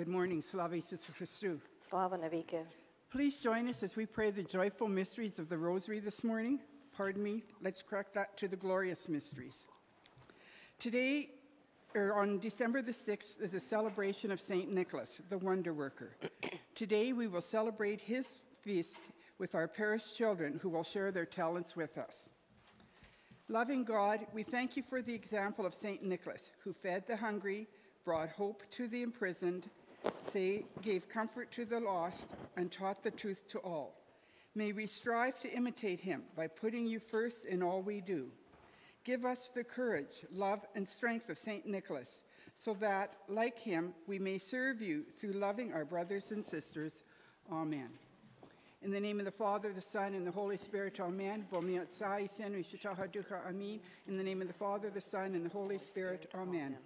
Good morning, Slava Isus Christu. Slava Navike. Please join us as we pray the joyful mysteries of the Rosary this morning. Pardon me, let's crack that to the glorious mysteries. Today, or on December the 6th, is a celebration of St. Nicholas, the wonder worker. Today, we will celebrate his feast with our parish children who will share their talents with us. Loving God, we thank you for the example of St. Nicholas, who fed the hungry, brought hope to the imprisoned, say, gave comfort to the lost, and taught the truth to all. May we strive to imitate him by putting you first in all we do. Give us the courage, love, and strength of St. Nicholas, so that, like him, we may serve you through loving our brothers and sisters. Amen. In the name of the Father, the Son, and the Holy Spirit, Amen. Amen. In the name of the Father, the Son, and the Holy Spirit, Amen.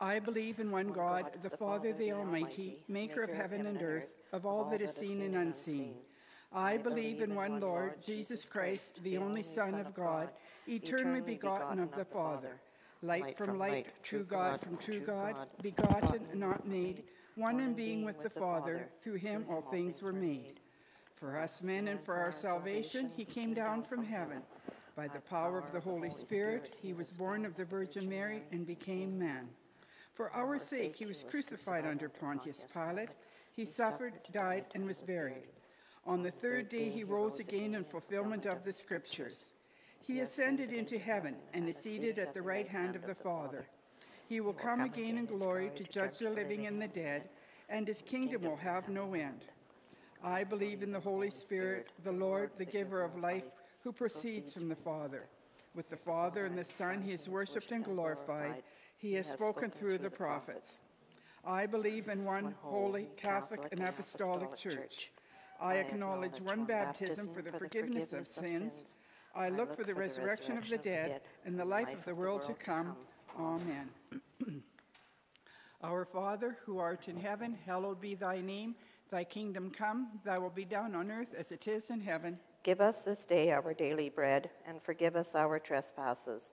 I believe in one God, the Father, the Almighty, maker of heaven and earth, of all that is seen and unseen. I believe in one Lord, Jesus Christ, the only Son of God, eternally begotten of the Father, light from light, true God from true God, begotten, not made, one in being with the Father, through him all things were made. For us men and for our salvation, he came down from heaven. By the power of the Holy Spirit, he was born of the Virgin Mary and became man. For our sake, he was crucified under Pontius Pilate. He suffered, died, and was buried. On the third day, he rose again in fulfillment of the Scriptures. He ascended into heaven and is seated at the right hand of the Father. He will come again in glory to judge the living and the dead, and his kingdom will have no end. I believe in the Holy Spirit, the Lord, the giver of life, who proceeds from the Father. With the Father and the Son, he is worshipped and glorified he has spoken through the prophets. I believe in one holy, Catholic, and Apostolic Church. I acknowledge one baptism for the forgiveness of sins. I look for the resurrection of the dead and the life of the world to come. Amen. Our Father, who art in heaven, hallowed be thy name. Thy kingdom come, thy will be done on earth as it is in heaven. Give us this day our daily bread, and forgive us our trespasses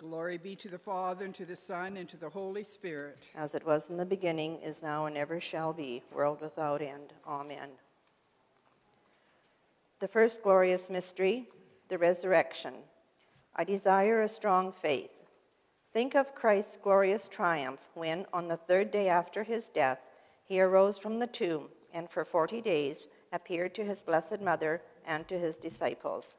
Glory be to the Father, and to the Son, and to the Holy Spirit. As it was in the beginning, is now, and ever shall be, world without end. Amen. The first glorious mystery, the resurrection. I desire a strong faith. Think of Christ's glorious triumph when, on the third day after his death, he arose from the tomb and for forty days appeared to his blessed mother and to his disciples.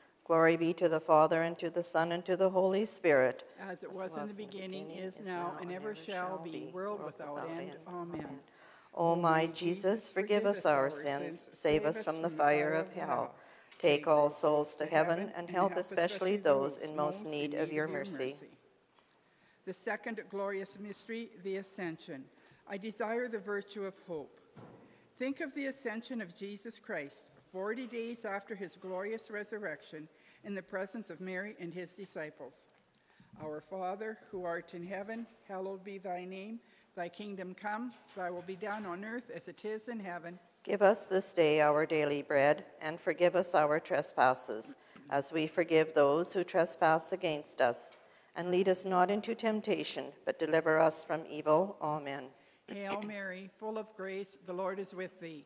Glory be to the Father, and to the Son, and to the Holy Spirit. As it was in the beginning, is now, and ever shall be, world without end. Amen. O my Jesus, forgive us our sins, save us from the fire of hell. Take all souls to heaven, and help especially those in most need of your mercy. The second glorious mystery, the Ascension. I desire the virtue of hope. Think of the ascension of Jesus Christ, 40 days after his glorious resurrection, in the presence of Mary and his disciples. Our Father, who art in heaven, hallowed be thy name. Thy kingdom come, thy will be done on earth as it is in heaven. Give us this day our daily bread, and forgive us our trespasses, as we forgive those who trespass against us. And lead us not into temptation, but deliver us from evil. Amen. Hail Mary, full of grace, the Lord is with thee.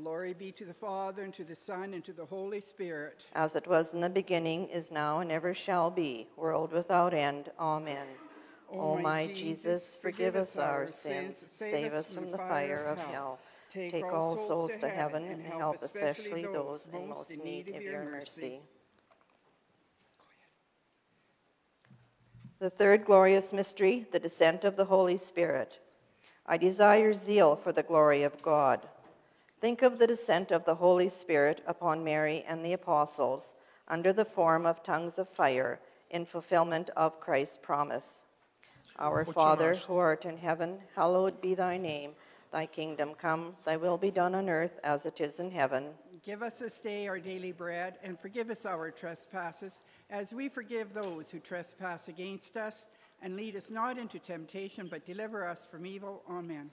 Glory be to the Father, and to the Son, and to the Holy Spirit. As it was in the beginning, is now, and ever shall be, world without end. Amen. O my Jesus, forgive us our sins, save us from the fire of hell. Take all souls to heaven, and help especially those in most need of your mercy. The third glorious mystery, the descent of the Holy Spirit. I desire zeal for the glory of God. Think of the descent of the Holy Spirit upon Mary and the apostles under the form of tongues of fire in fulfillment of Christ's promise. Our Father, who art in heaven, hallowed be thy name. Thy kingdom come, thy will be done on earth as it is in heaven. Give us this day our daily bread, and forgive us our trespasses, as we forgive those who trespass against us. And lead us not into temptation, but deliver us from evil. Amen.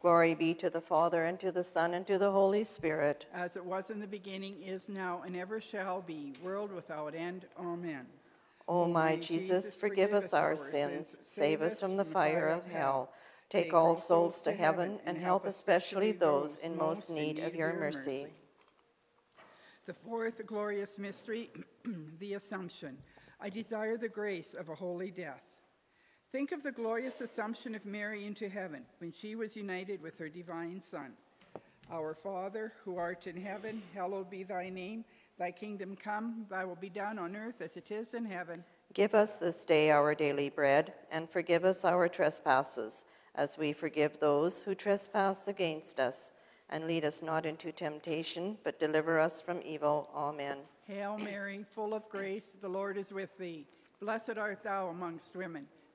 Glory be to the Father, and to the Son, and to the Holy Spirit. As it was in the beginning, is now, and ever shall be, world without end. Amen. O my Jesus, forgive us our sins, save us from the fire of hell. Take all souls to heaven, and help especially those in most need of your mercy. The fourth glorious mystery, the Assumption. I desire the grace of a holy death. Think of the glorious assumption of Mary into heaven when she was united with her divine Son. Our Father, who art in heaven, hallowed be thy name. Thy kingdom come, thy will be done on earth as it is in heaven. Give us this day our daily bread, and forgive us our trespasses, as we forgive those who trespass against us. And lead us not into temptation, but deliver us from evil. Amen. Hail Mary, full of grace, the Lord is with thee. Blessed art thou amongst women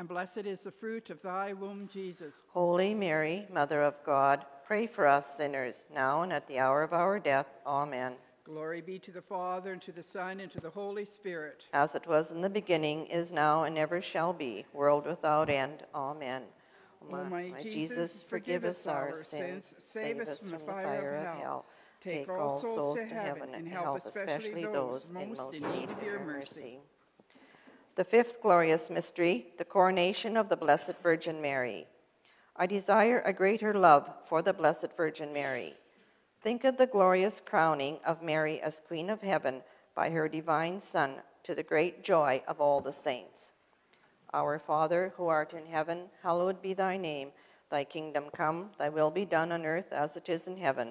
and blessed is the fruit of thy womb, Jesus. Holy Mary, Mother of God, pray for us sinners, now and at the hour of our death. Amen. Glory be to the Father, and to the Son, and to the Holy Spirit. As it was in the beginning, is now, and ever shall be, world without end. Amen. O my Jesus, forgive us our sins, save us from the fire of hell. Take all souls to heaven, and help especially those in most need of your mercy. The fifth glorious mystery, the coronation of the Blessed Virgin Mary. I desire a greater love for the Blessed Virgin Mary. Think of the glorious crowning of Mary as Queen of Heaven by her divine Son to the great joy of all the saints. Our Father, who art in heaven, hallowed be thy name. Thy kingdom come, thy will be done on earth as it is in heaven.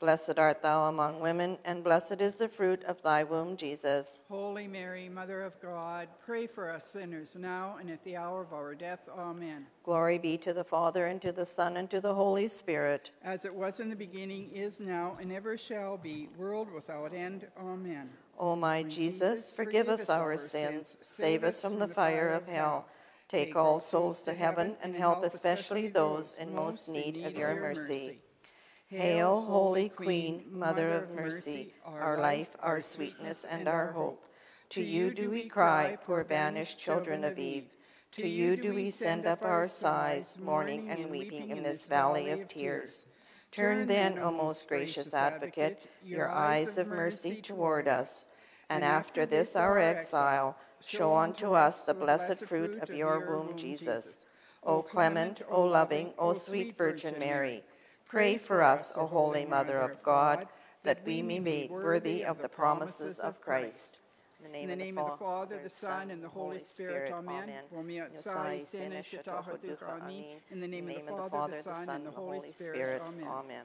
Blessed art thou among women, and blessed is the fruit of thy womb, Jesus. Holy Mary, Mother of God, pray for us sinners, now and at the hour of our death. Amen. Glory be to the Father, and to the Son, and to the Holy Spirit. As it was in the beginning, is now, and ever shall be, world without end. Amen. O my Jesus, forgive us our sins, save us from the fire of hell. Take all souls to heaven, and help especially those in most need of your mercy. Hail, Holy Queen, Mother of Mercy, our life, our sweetness, and our hope. To you do we cry, poor banished children of Eve. To you do we send up our sighs, mourning and weeping in this valley of tears. Turn then, O most gracious advocate, your eyes of mercy toward us, and after this our exile, show unto us the blessed fruit of your womb, Jesus. O clement, O loving, O sweet Virgin Mary, Pray for us, O Holy Mother of God, that we may be made worthy of the promises of Christ. In the name of the Father, the Son, and the Holy Spirit. Amen. In the name of the Father, the Son, and the Holy Spirit. Amen.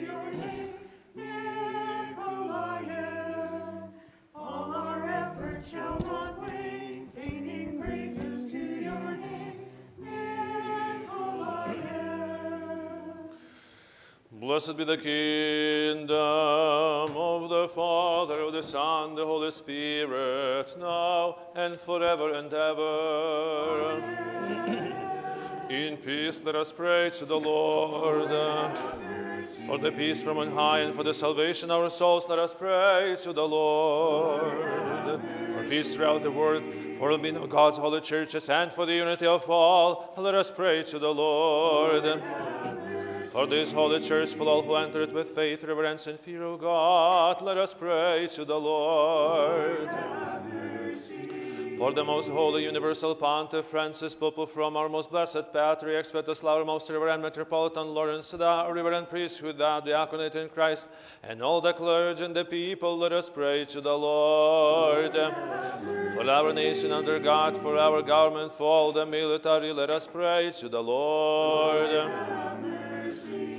Blessed be the kingdom of the Father, of the Son, the Holy Spirit, now and forever and ever. In peace, let us pray to the Lord. For the peace from on high and for the salvation of our souls, let us pray to the Lord. For peace throughout the world, for the being of God's holy churches, and for the unity of all, let us pray to the Lord. For this holy church, for all who enter it with faith, reverence, and fear of God, let us pray to the Lord. For the most holy universal pontiff Francis Pope from our most blessed patriarch Sviatoslav, our most reverend metropolitan Lawrence, the reverend priesthood, the diaconate in Christ, and all the clergy and the people, let us pray to the Lord. For our nation under God, for our government, for all the military, let us pray to the Lord.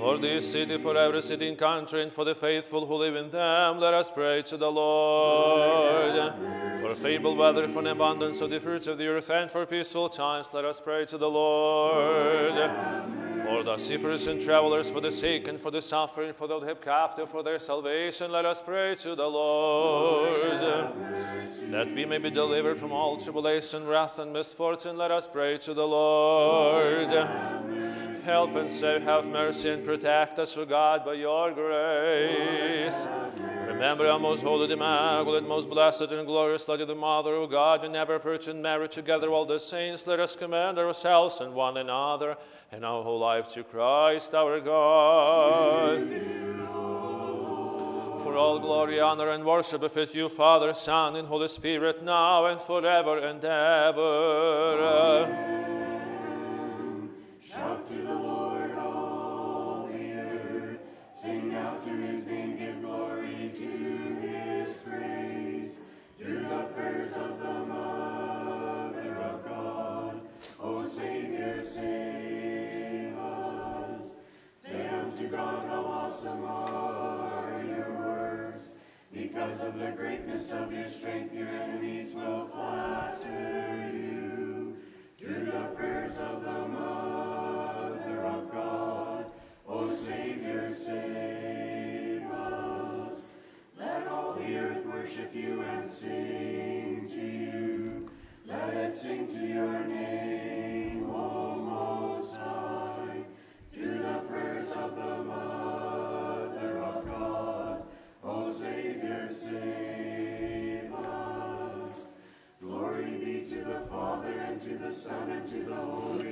For this city, for every city and country, and for the faithful who live in them, let us pray to the Lord. For favorable weather, for an abundance of the fruits of the earth, and for peaceful times, let us pray to the Lord. For the seafarers and travelers, for the sick and for the suffering, for those who have captive, for their salvation, let us pray to the Lord. That we may be delivered from all tribulation, wrath, and misfortune, let us pray to the Lord. Help and save, have mercy, and protect us, O God, by your grace. Remember our most holy, immaculate, most blessed, and glorious Lady, the Mother of God, and ever virgin Mary, together all the saints, let us commend ourselves and one another and our whole life to Christ our God. For all glory, honor, and worship befit you, Father, Son, and Holy Spirit, now and forever and ever. Shout to the Lord, all the earth. Sing out to his name, give glory to his praise. Through the prayers of the Mother of God, O Savior, save us. Say unto God, how awesome are your works. Because of the greatness of your strength, your enemies will flatter you. Through the prayers of the Mother worship you and sing to you. Let it sing to your name, O Most High. Through the prayers of the Mother of God, O Savior, save us. Glory be to the Father, and to the Son, and to the Holy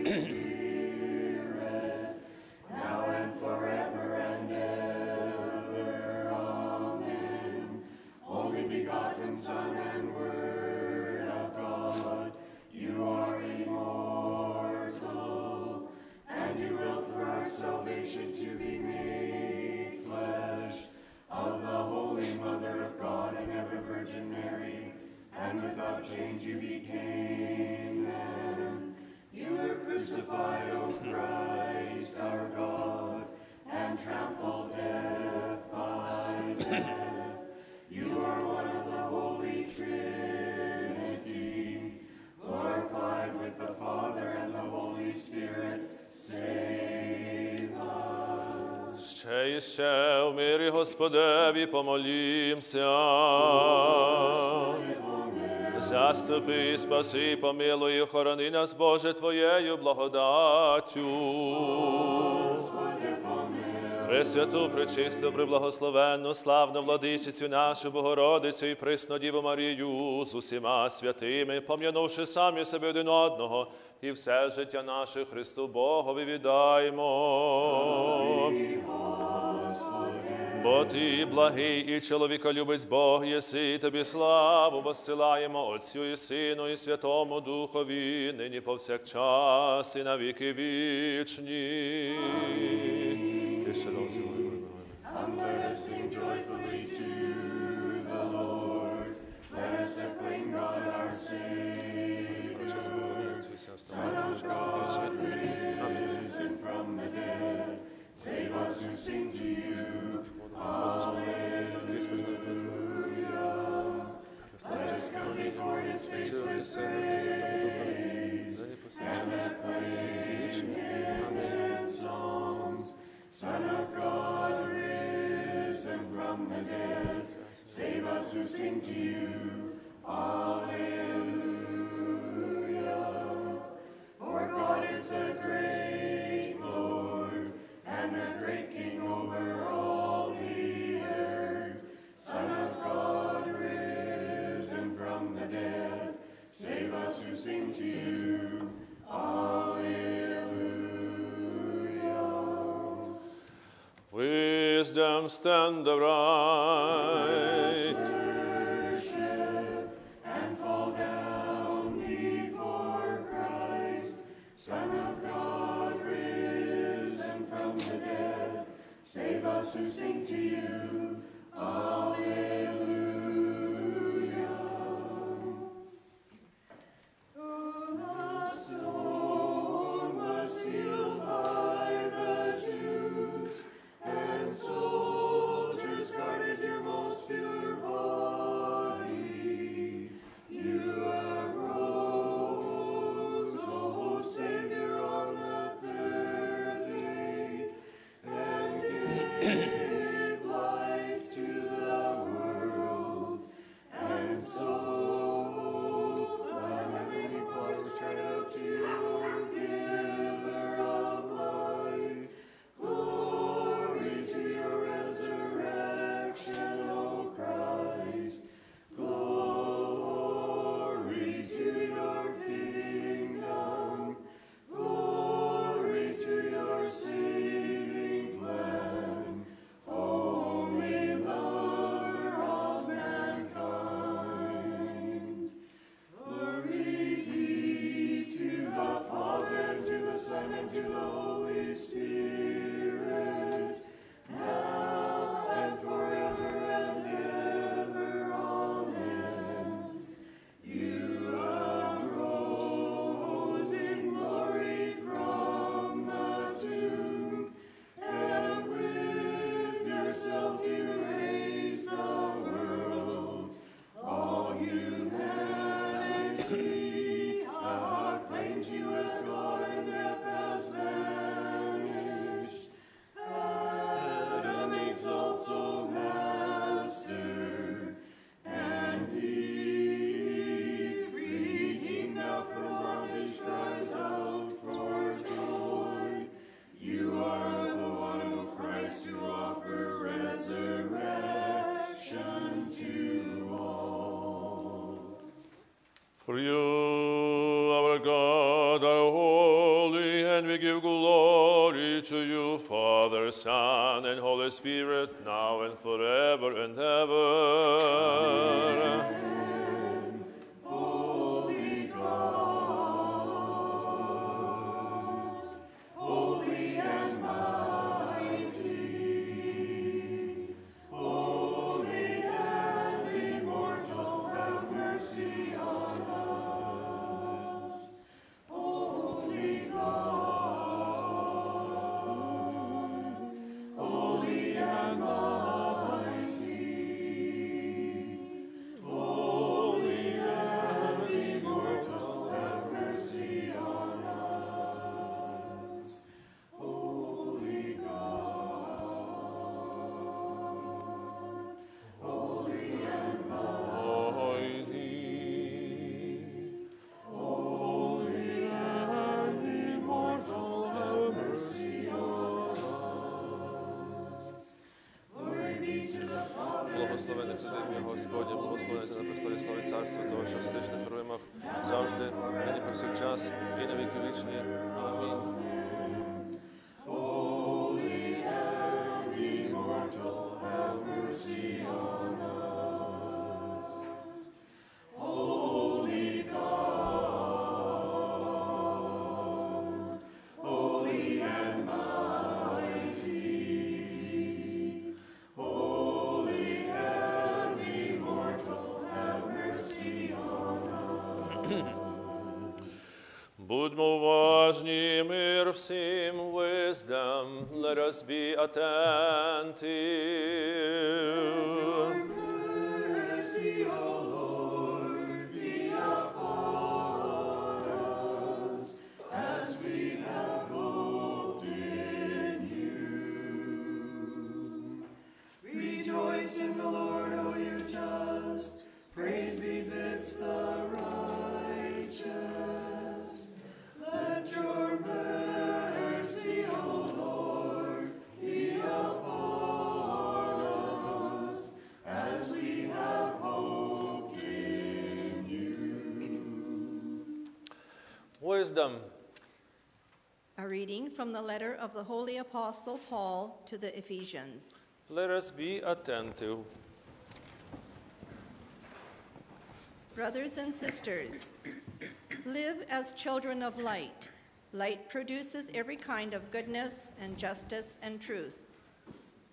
change you became man. You were crucified, O Christ, our God, and trampled death by death. You are one of the Holy Trinity, glorified with the Father and the Holy Spirit. Save us. Ще і ще в мирі Господеві помолімся. Заступи, спаси, помилуй, охорони нас, Боже, Твоєю благодаттю. Пресвяту, пречисту, преблагословенну, славну владичицю нашу Богородицю і присну Діву Марію з усіма святими, пом'янувши самі себе один одного, і все життя наше Христу Богові віддаймо. Бо ти благий і чоловіколюбець Бог єси, тобі славу посилаємо Отцю і Сину, і Святому Духові, нині повсякчас, і на віки вічні. Ти ще. And let us sing joyfully to the Lord. Let us acclaim God our Savior, risen from the dead. Save us who sing to you. Alleluia. Let us come before His face with praise and acclaim Him with songs. Son of God, risen from the dead, save us who sing to you. Alleluia. For God is the great and the great King over all the earth. Son of God, risen from the dead, save us who sing to you. Alleluia. Wisdom stand upright. Save us who sing to you. Alleluia. Spirit, now and forever and нині повсякчас, і на us be attentive. Mercy, Lord, be us, as we have hoped in you. Rejoice in the Lord, O you just. Praise befits the Wisdom. A reading from the letter of the Holy Apostle Paul to the Ephesians. Let us be attentive. Brothers and sisters, live as children of light. Light produces every kind of goodness and justice and truth.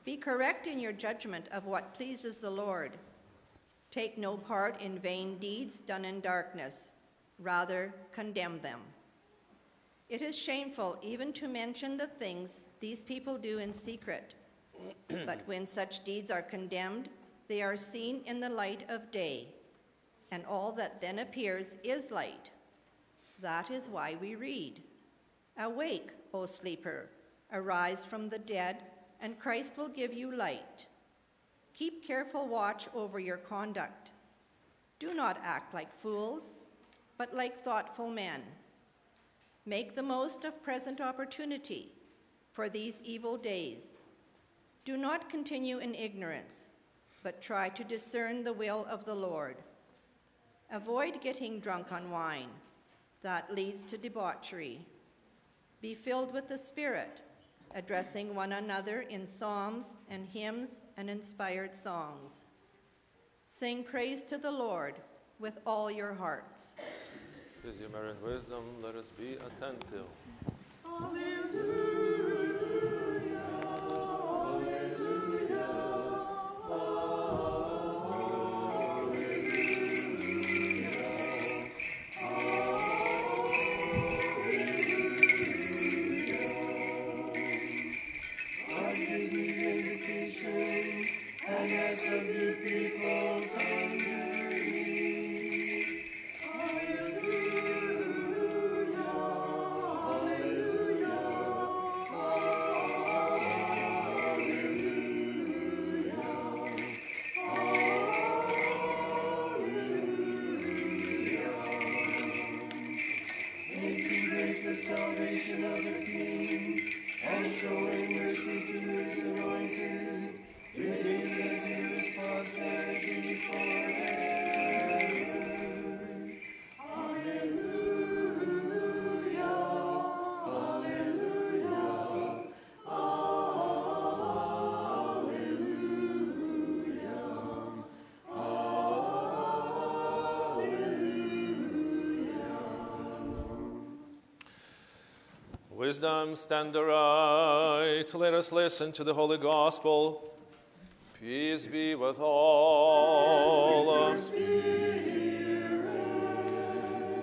Be correct in your judgment of what pleases the Lord. Take no part in vain deeds done in darkness, rather, condemn them. It is shameful even to mention the things these people do in secret. but when such deeds are condemned, they are seen in the light of day, and all that then appears is light. That is why we read Awake, O sleeper, arise from the dead, and Christ will give you light. Keep careful watch over your conduct. Do not act like fools, but like thoughtful men. Make the most of present opportunity for these evil days. Do not continue in ignorance, but try to discern the will of the Lord. Avoid getting drunk on wine, that leads to debauchery. Be filled with the Spirit, addressing one another in psalms and hymns and inspired songs. Sing praise to the Lord with all your hearts. With your merit wisdom, let us be attentive. God Wisdom, stand aright. Let us listen to the Holy Gospel. Peace be with all.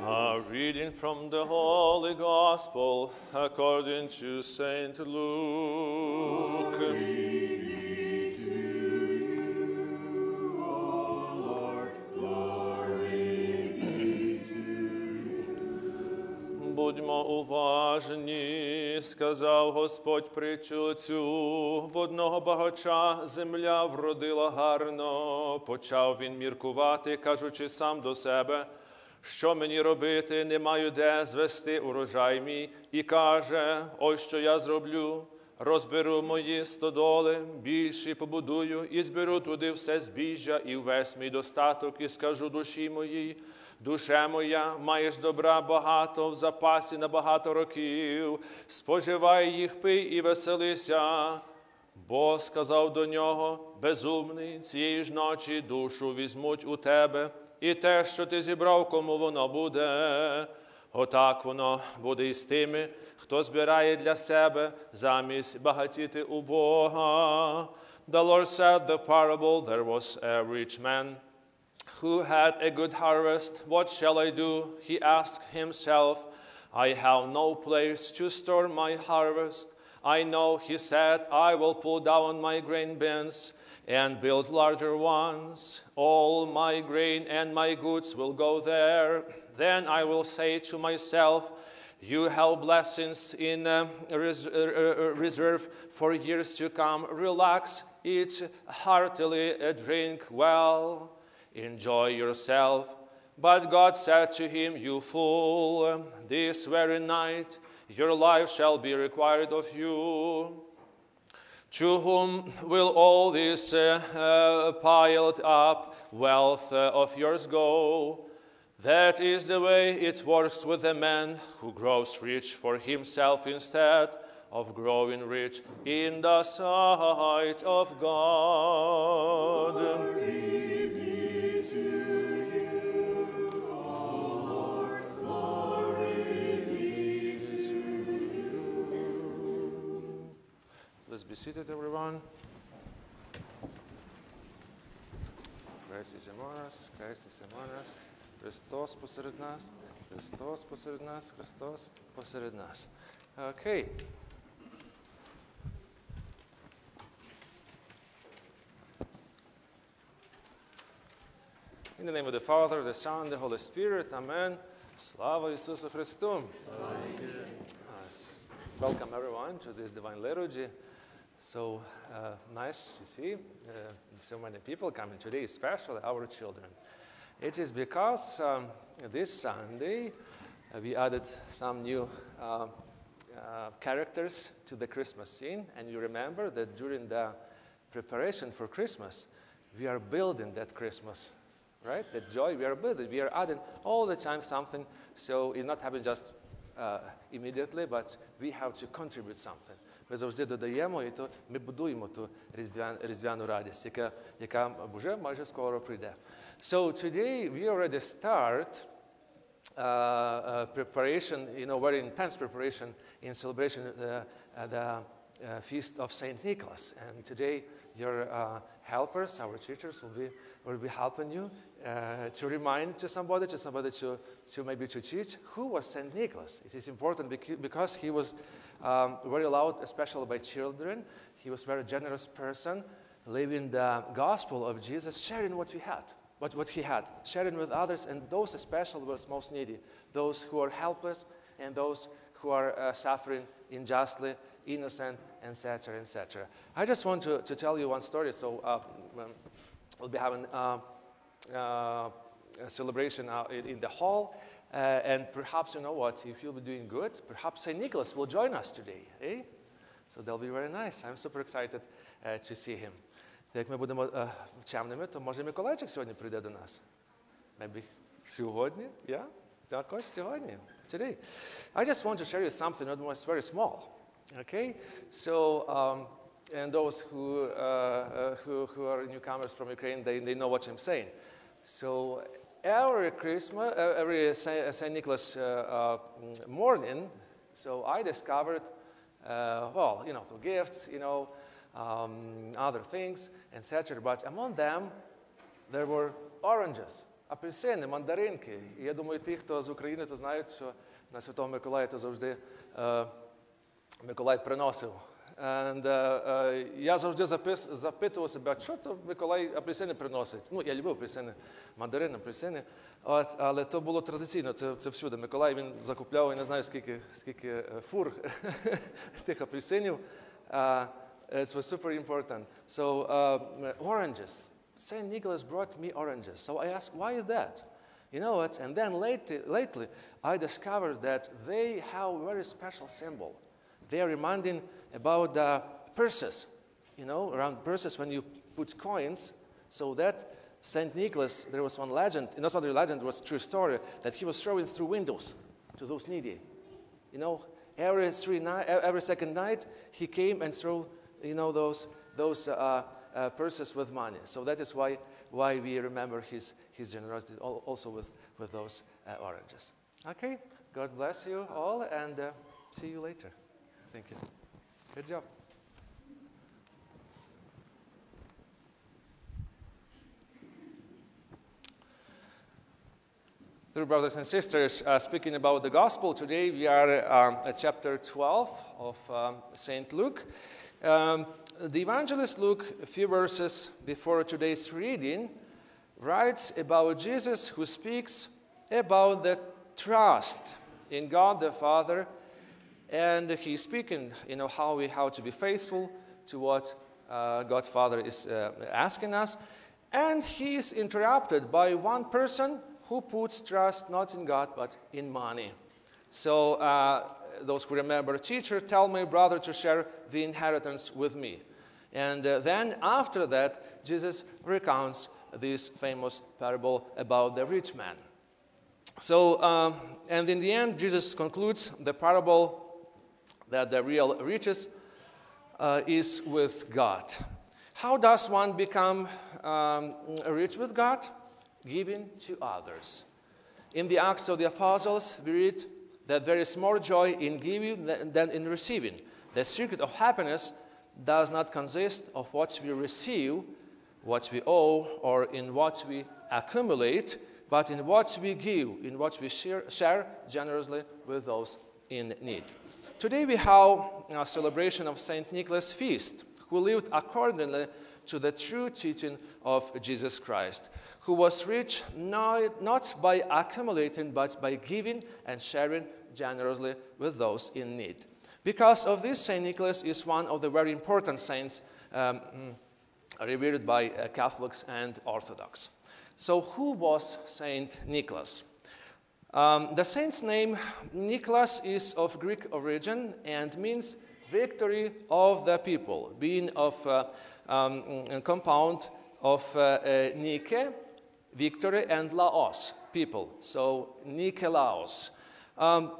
A reading from the Holy Gospel according to Saint Luke. Будьмо уважні, сказав Господь притчу цю. В одного багача земля вродила гарно. Почав він міркувати, кажучи сам до себе, що мені робити, не маю де звести урожай мій, і каже: ось що я зроблю. Розберу мої стодоли, більші побудую, і зберу туди все збіжжя і весь мій достаток, і скажу душі моїй, душе моя, маєш добра багато в запасі на багато років, споживай їх, пий і веселися. Бо сказав до нього, безумний, цієї ж ночі душу візьмуть у тебе, і те, що ти зібрав, кому воно буде. Отак воно буде і з тими, хто збирає для себе замість багатіти у Бога. The Lord said the parable, there was a rich man who had a good harvest. What shall I do? He asked himself. I have no place to store my harvest. I know, he said, I will pull down my grain bins and build larger ones. All my grain and my goods will go there. Then I will say to myself, You have blessings in uh, res- uh, uh, reserve for years to come. Relax, eat heartily, uh, drink well, enjoy yourself. But God said to him, You fool, this very night your life shall be required of you. To whom will all this uh, uh, piled up wealth uh, of yours go? That is the way it works with a man who grows rich for himself instead of growing rich in the sight of God. Let's be seated, everyone. Christ is among us, Christ is among us. Христос посеред нас, Христос посеред нас, Христос посеред нас. Okay. In the name of the Father, the Son, the Holy Spirit, Amen. Slava Ісусу Христу. Yes. Welcome everyone to this divine liturgy. So uh, nice to see uh, so many people coming today, especially our children. It is because um, this Sunday uh, we added some new uh, uh, characters to the Christmas scene, and you remember that during the preparation for Christmas, we are building that Christmas, right? That joy we are building. We are adding all the time something, so it not happen just uh, immediately, but we have to contribute something. Ми завжди додаємо, і то ми будуємо ту різдвяну, різдвяну радість, яка, яка вже майже скоро прийде. So today we already start uh, uh, preparation, you know, very intense preparation in celebration of the, uh, the uh, feast of Saint Nicholas. And today your uh, helpers, our teachers, will be will be helping you uh, to remind to somebody, to somebody to, to maybe to teach who was Saint Nicholas. It is important because he was um, very loved, especially by children. He was a very generous person, living the gospel of Jesus, sharing what we had, what, what he had, sharing with others, and those especially was most needy, those who are helpless and those who are uh, suffering unjustly, innocent, etc., etc. I just want to, to tell you one story. So uh, um, we'll be having uh, uh, a celebration out in, in the hall. Uh, and perhaps, you know what, if you'll be doing good, perhaps St. Nicholas will join us today. Eh? So that'll be very nice. I'm super excited uh, to see him. Як ми будемо uh, чемними, то може Миколайчик сьогодні прийде до нас? Maybe сьогодні? Yeah? Також сьогодні. Today. I just want to share you something that was very small. Okay? So, um, and those who, uh, uh, who, who are newcomers from Ukraine, they, they know what I'm saying. So every Christmas, uh, every St. St. Nicholas uh, uh, morning, so I discovered, uh, well, you know, through gifts, you know, um, other things, etc. But among them, there were oranges, апельсини, мандаринки. І я думаю, ті, хто з України, то знають, що на Святого Миколая то завжди е, Миколай приносив. And, uh, uh, я завжди запис, запитував себе, що то Миколай апельсини приносить. Ну, я любив апельсини, мандарини, апельсини. От, але то було традиційно, це, це всюди. Миколай він закупляв, я не знаю, скільки, скільки е, фур тих апельсинів. Uh, it was super important. So, uh, oranges. St. Nicholas brought me oranges. So I asked, why is that? You know what? And then lately, lately I discovered that they have a very special symbol. They are reminding about the purses, you know, around purses when you put coins, so that St. Nicholas, there was one legend, not only legend, it was true story, that he was throwing through windows to those needy. You know, every, three every second night, he came and threw, you know, those, those uh, uh, purses with money. So that is why, why we remember his, his generosity also with, with those uh, oranges. Okay, God bless you all, and uh, see you later. Thank you. Good job. Dear brothers and sisters, uh, speaking about the gospel, today we are um, at chapter 12 of um, St. Luke. Um, the evangelist Luke, a few verses before today's reading, writes about Jesus who speaks about the trust in God the Father, and he's speaking, you know, how we how to be faithful to what uh, God Father is uh, asking us, and he's interrupted by one person who puts trust not in God but in money. So, uh, those who remember, teacher, tell my brother to share the inheritance with me. And uh, then, after that, Jesus recounts this famous parable about the rich man. So, um, and in the end, Jesus concludes the parable that the real riches uh, is with God. How does one become um, rich with God? giving to others. In the Acts of the Apostles, we read that there is more joy in giving than in receiving. The secret of happiness does not consist of what we receive, what we owe, or in what we accumulate, but in what we give, in what we share, share generously with those in need. Today we have a celebration of St. Nicholas' feast, who lived accordingly to the true teaching of Jesus Christ who was rich not, by accumulating, but by giving and sharing generously with those in need. Because of this, St. Nicholas is one of the very important saints um, revered by uh, Catholics and Orthodox. So, who was St. Nicholas? Um, the saint's name, Nicholas, is of Greek origin and means victory of the people, being of uh, um, a compound of uh, uh, Nike, victory, and Laos, people. So Nikolaos. Um,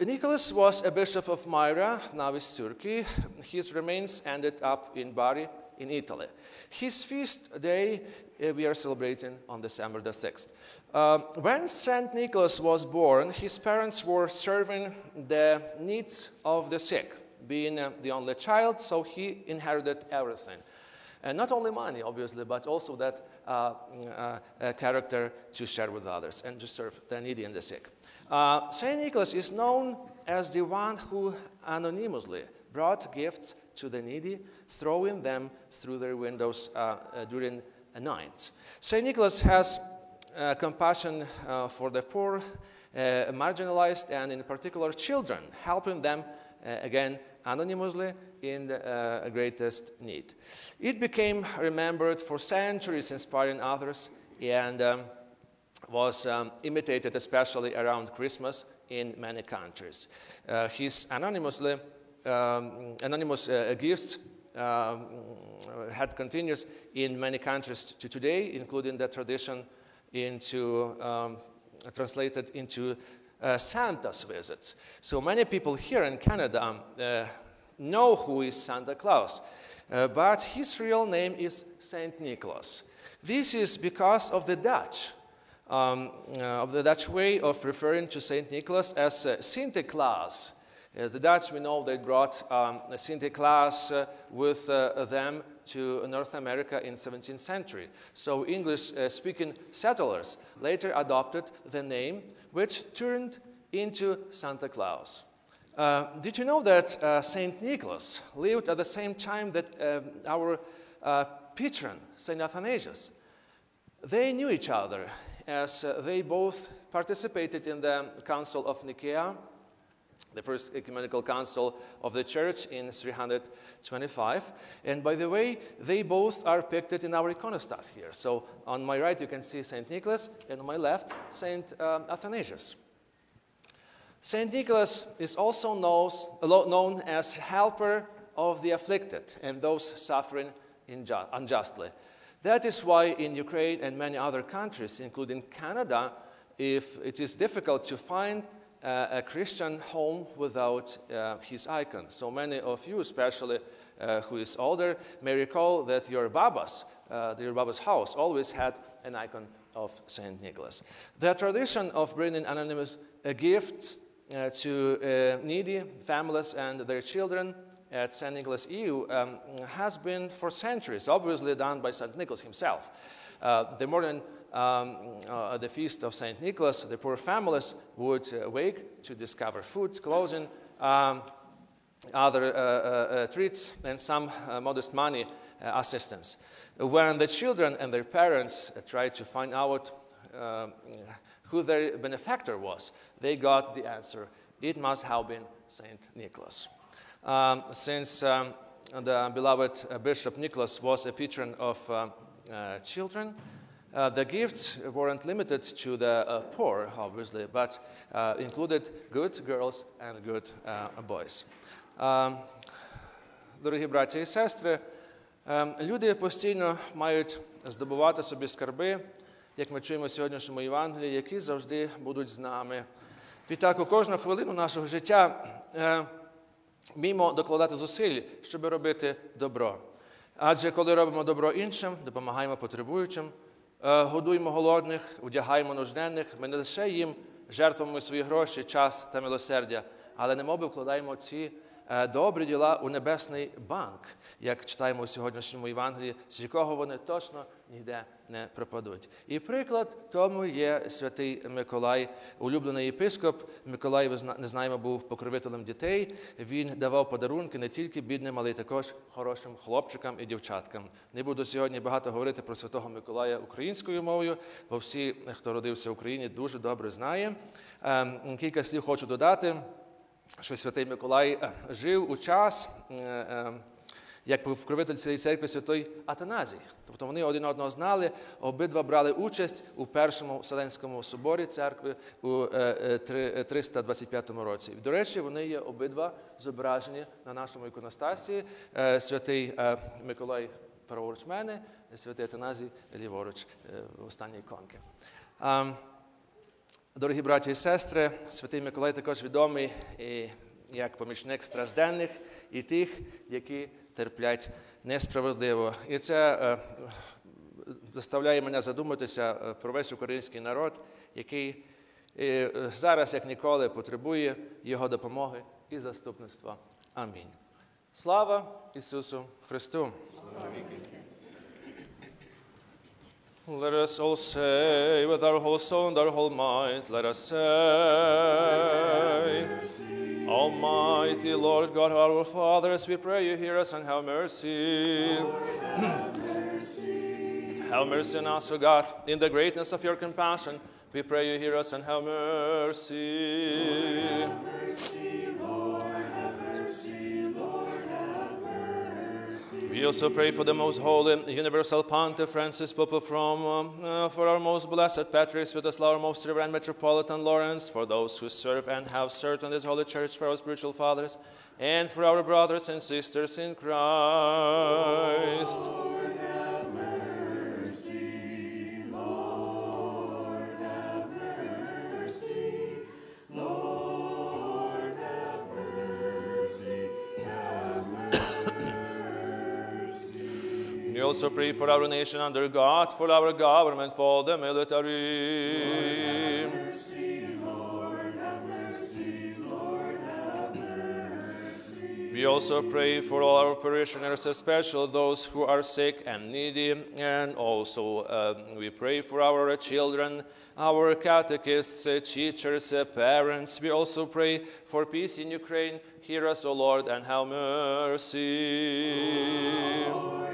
Nicholas was a bishop of Myra, now is Turkey. His remains ended up in Bari in Italy. His feast day uh, we are celebrating on December the 6th. Uh, when St. Nicholas was born, his parents were serving the needs of the sick. Being uh, the only child, so he inherited everything. And not only money, obviously, but also that uh, uh, character to share with others and to serve the needy and the sick. Uh, St. Nicholas is known as the one who anonymously brought gifts to the needy, throwing them through their windows uh, uh, during night. St. Nicholas has uh, compassion for the poor, marginalized, and in particular children, helping them again anonymously in the uh, greatest need. It became remembered for centuries, inspiring others, and um, was um, imitated especially around Christmas in many countries. Uh, his anonymously, um, anonymous uh, gifts um, had continues in many countries to today, including the tradition into, um, translated into uh, Santa's visits. So many people here in Canada uh, know who is Santa Claus, uh, but his real name is Saint Nicholas. This is because of the Dutch, um, uh, of the Dutch way of referring to Saint Nicholas as uh, Sinterklaas. As the Dutch, we know they brought um, Sinterklaas uh, with uh, them to North America in 17th century. So English-speaking uh, settlers later adopted the name, which turned into Santa Claus. Uh, did you know that uh, St. Nicholas lived at the same time that uh, our uh, patron, St. Athanasius? They knew each other as they both participated in the Council of Nicaea, the first ecumenical council of the church in 325. And by the way, they both are pictured in our iconostas here. So on my right, you can see St. Nicholas, and on my left, St. Um, Athanasius. St. Nicholas is also knows, known as helper of the afflicted and those suffering unjustly. That is why in Ukraine and many other countries, including Canada, if it is difficult to find uh, a Christian home without uh, his icon. So many of you, especially uh, who is older, may recall that your babas, uh, your baba's house, always had an icon of Saint Nicholas. The tradition of bringing anonymous uh, gifts to needy families and their children at St. Nicholas EU um, has been for centuries, obviously done by St. Nicholas himself. The morning um, uh, the feast of St. Nicholas, the poor families would uh, wake to discover food, clothing, um, other uh, uh, uh, treats, and some uh, modest money assistance. When the children and their parents tried to find out who their benefactor was, they got the answer. It must have been St. Nicholas. Um, since um, the beloved Bishop Nicholas was a patron of uh, children, uh, the gifts weren't limited to the uh, poor, obviously, but uh, included good girls and good uh, boys. Um, Дорогі браті і сестри, ем, люди постійно мають здобувати собі скарби, як ми чуємо в сьогоднішньому Євангелії, які завжди будуть з нами. Відтак, у кожну хвилину нашого життя е, вміємо докладати зусиль, щоб робити добро. Адже коли робимо добро іншим, допомагаємо потребуючим, е, годуємо голодних, одягаємо нужденних, ми не лише їм жертвуємо свої гроші, час та милосердя, але немоби вкладаємо ці добрі діла у небесний банк, як читаємо у сьогоднішньому Євангелії, з якого вони точно ніде не пропадуть. І приклад тому є святий Миколай, улюблений єпископ. Миколай, не знаємо, був покровителем дітей. Він давав подарунки не тільки бідним, але й також хорошим хлопчикам і дівчаткам. Не буду сьогодні багато говорити про святого Миколая українською мовою, бо всі, хто родився в Україні, дуже добре знає. Ем, Кілька слів хочу додати що святий Миколай е, жив у час, е, е, як покровитель цієї церкви святий Атаназій. Тобто вони один одного знали, обидва брали участь у першому Вселенському соборі церкви у е, е, три- е, 325 році. До речі, вони є обидва зображені на нашому іконостасі. Святий Миколай праворуч мене, святий Атаназій ліворуч е, останньої іконки. Дорогі браті і сестри, святий Миколай також відомий і як помічник стражденних і тих, які терплять несправедливо. І це е, заставляє мене задуматися е, про весь український народ, який е, зараз, як ніколи, потребує його допомоги і заступництва. Амінь. Слава Ісусу Христу! Let us all say with our whole soul and our whole mind, let us say, Almighty Lord God, our fathers, we pray you hear us and have mercy. have mercy on us, O God, in the greatness of your compassion. We pray you hear us and have mercy. We also pray for the most holy, universal Pontiff Francis, Pope of Rome, um, uh, for our most blessed Patriarch Sviatoslav, our most reverend Metropolitan Lawrence, for those who serve and have served in this holy church, for our spiritual fathers, and for our brothers and sisters in Christ. Also pray for our nation under God, for our government, for the military. We also pray for all our parishioners, especially those who are sick and needy, and also um, we pray for our children, our catechists, uh, teachers, uh, parents. We also pray for peace in Ukraine. Hear us, O Lord, and have mercy. We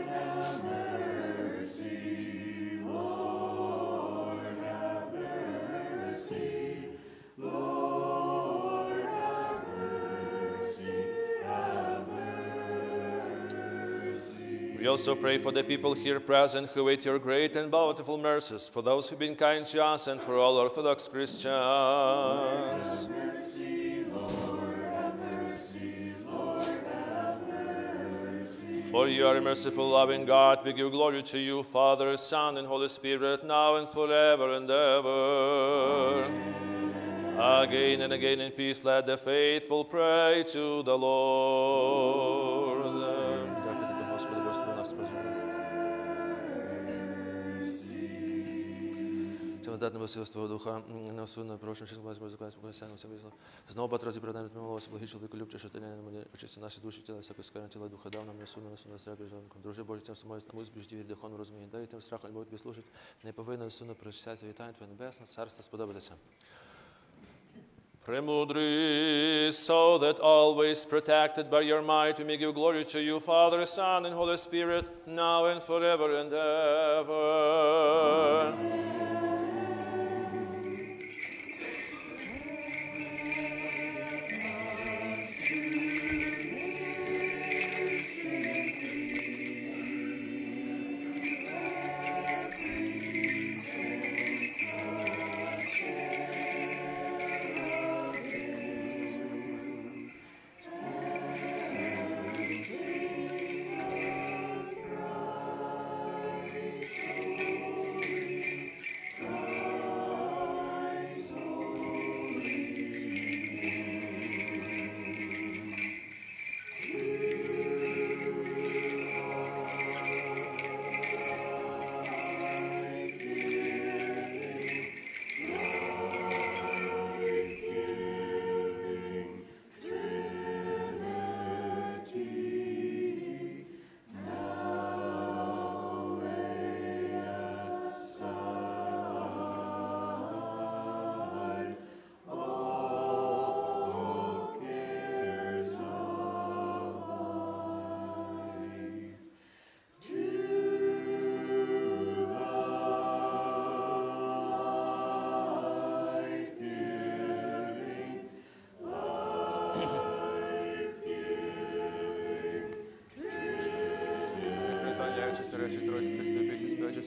also pray for the people here present who wait your great and bountiful mercies, for those who've been kind to us, and for all Orthodox Christians. For you are a merciful, loving God. We give glory to you, Father, Son, and Holy Spirit, now and forever and ever. Again and again in peace, let the faithful pray to the Lord. Дати Твого Духа, на судно, прошу, що вас безуказ, спокійся, все візло. Знову батро зібрати від милості, благі чоловіку, любче, що ти не мене, очисти наші душі, тіла, всяке скарне тіла, духа, дав нам на судно, на судно, сребі, жонком. Дружи Боже, тим самою, на музику, жді, від духовну розуміння, дай тим страхом, Бог тобі служить, не повинен судно, прощайся, вітаю Твоє небесне, царство сподобатися. Premudri, so that always protected by your might, we may give glory to you, Father, Son, and Holy Spirit, now and forever and ever. Пританяючи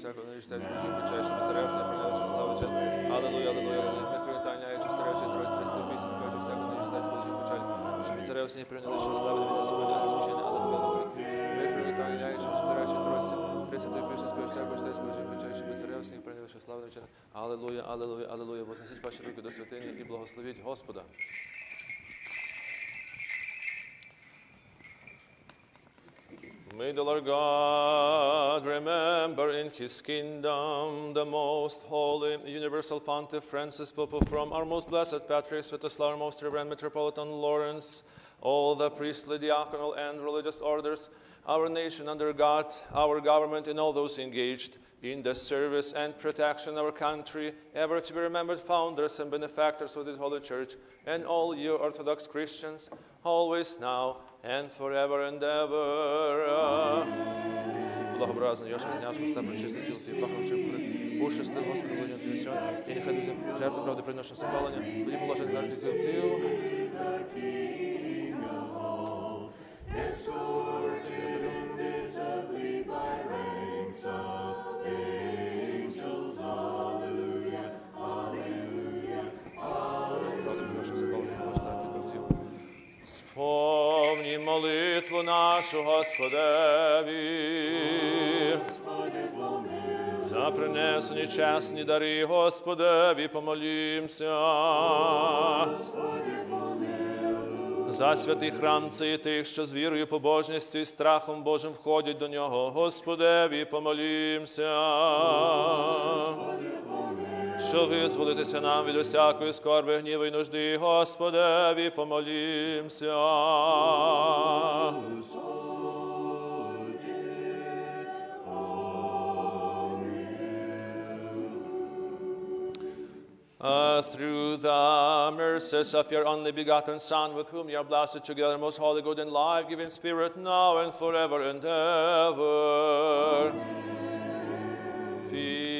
всякого навіждець, скажи, почай, що безревся, прийняли слава честь. Алелуя, алелуя, алелуя, нехай вітання, я чув старечі, трость, триста місяць, скажи, всякого навіждець, скажи, почай, що безревся, не прийняли, що слава, від нас уводили, розпочини, алелуя, алелуя. Нехай вітання, я чув старечі, трость, триста місяць, скажи, всякого навіждець, скажи, почай, що безревся, не прийняли, що слава, від Алелуя, алелуя, алелуя, вознесіть ваші руки до святині і благословіть Господа. May the Lord God remember in his kingdom the most holy universal pontiff Francis Pope from our most blessed Patriarch Sviatoslav, most reverend Metropolitan Lawrence, all the priestly, diaconal, and religious orders, our nation under God, our government, and all those engaged in the service and protection of our country, ever to be remembered founders and benefactors of this holy church, and all you Orthodox Christians, always now and forever and ever. Благообразно, Йошка, Сняшку, Став, Пречистий, Тіл, Твій, Пахом, Чим, Курит, Бог щасливий, Господи, Боже, Принесен, і нехай друзі, жертву правди приношення запалення, тоді положить на Твій Тіл. Правди молитву нашу Господеві. За принесені чесні дари Господеві помолімся. За святий храм цей тих, що з вірою, побожністю і страхом Божим входять до нього. Господеві помолімся. Що визволитися нам від усякої скорби, гніви й нужди, Господеві помолімся. Uh, through the mercies of your only begotten Son, with whom you are blessed together, most holy, good, and life giving Spirit, now and forever and ever. Peace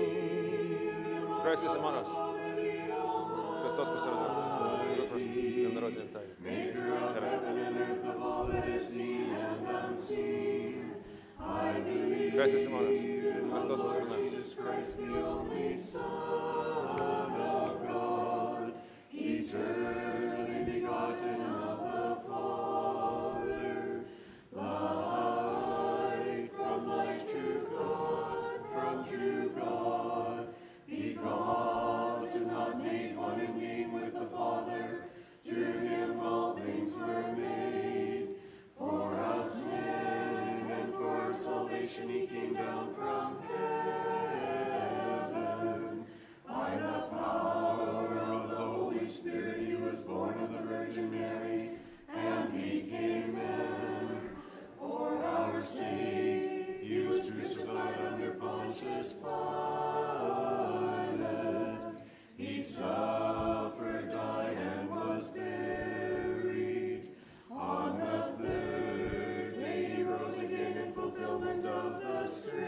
Christ is among us. Христос посеред нас. Днем народження вітаю. Christ is among us. Христос посеред нас. Jesus Salvation he came down from heaven. By the power of the Holy Spirit he was born of the Virgin Mary and became man. For our sake he was crucified under Pontius Pilate. He suffered, fulfillment of the Scriptures.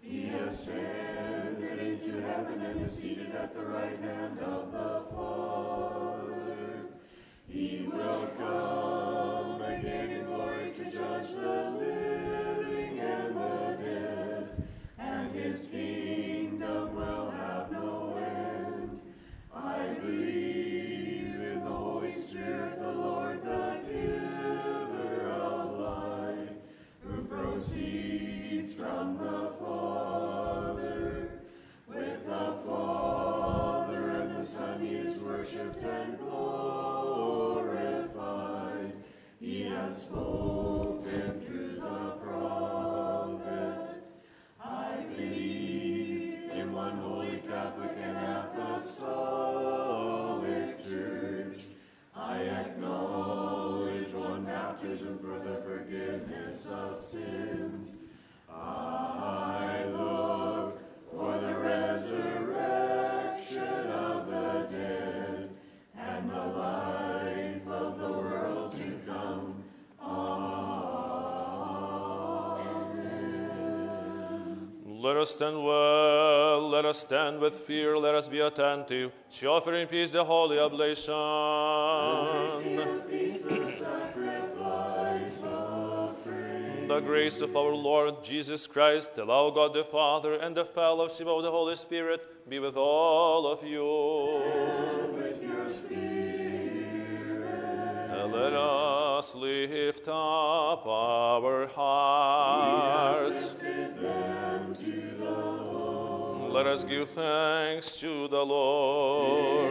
He ascended into heaven and is seated at the right hand of the Father. He will come again in glory to judge the proceeds from the Father. With the Father and the Son he is worshipped and glorified. He has spoken Let us stand well, let us stand with fear, let us be attentive, to offer in peace the holy oblation. The grace of our Lord Jesus Christ, the love of God the Father, and the fellowship of the Holy Spirit be with all of you. And let us lift up our hearts. Let us give thanks to the Lord.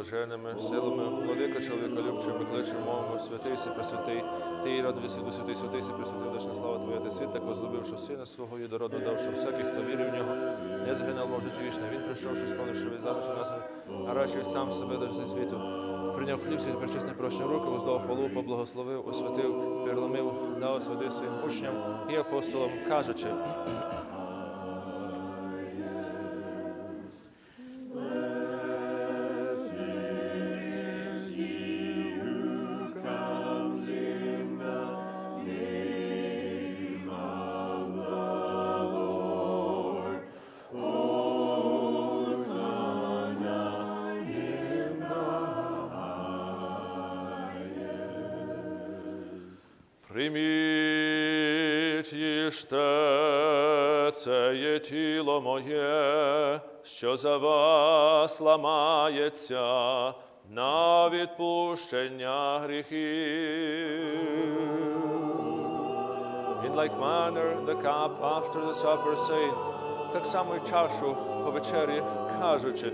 З блаженними силами, владика чоловіколюбчими, кличемо мовимо, святий си пресвятий, ти і радові сіду святий, святий си пресвятий, вдачна слава Твоя, ти світ, так возлюбивши сина свого єдороду, давши всяких, хто вірив в нього, не загинав, життя вічне. Він прийшовши, сповнивши віддавши нас, а радше сам себе до світу. Прийняв хліб свій причесний прощні руки, воздав хвалу, поблагословив, освятив, переломив, дав святий своїм учням і апостолам, кажучи, що за вас ламається на відпущення гріхів. In like manner, the cup after the supper, saying, так само й чашу по вечері, кажучи,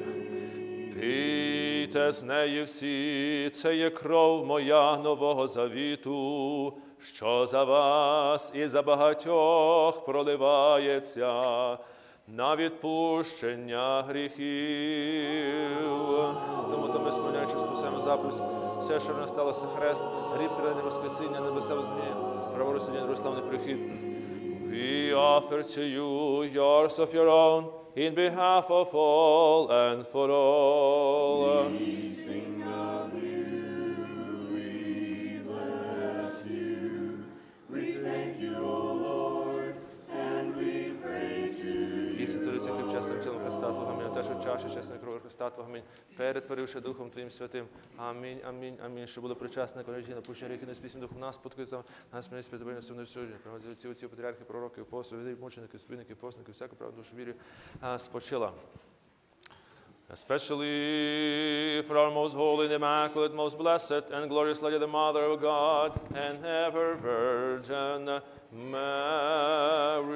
пійте з неї всі, це є кров моя нового завіту, що за вас і за багатьох проливається на відпущення гріхів. Тому то ми сповняючи спасемо заповідь, все, що не сталося хрест, гріб тренення воскресіння, небеса возгні, праворусіння, руславний прихід. We offer to you yours of your own in behalf of all and for all. І сотвориться тілом Христа Твого, амінь. Те, що чесної крові Христа Твого, амінь. Перетворивши Духом Твоїм святим. Амінь, амінь, амінь. Що було причасне, коротше, на пущення ріки, не спіснім Духом нас, споткується нас, мені спитабельно сумно всюди. Проводили ці отці, патріархи, пророки, апостоли, людей, мученики, спільники, постники, всяку правду, душу вірю, спочила. Especially for our most holy and immaculate, most blessed and glorious Lady, the Mother of God, and ever Virgin Mary.